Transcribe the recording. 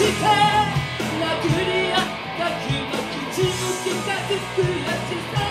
して殴り合った気持ちの気がつくしさ